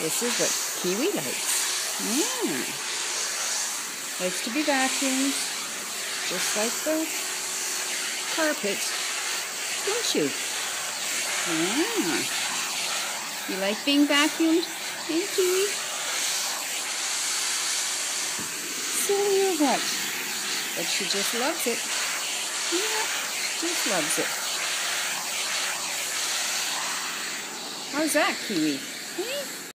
This is what Kiwi likes. Mmm. Likes to be vacuumed, just like the carpet. Don't you? Yeah. You like being vacuumed? Hey, Kiwi? Silly or what? But she just loves it. Yeah, just loves it. How's that, Kiwi? Hey?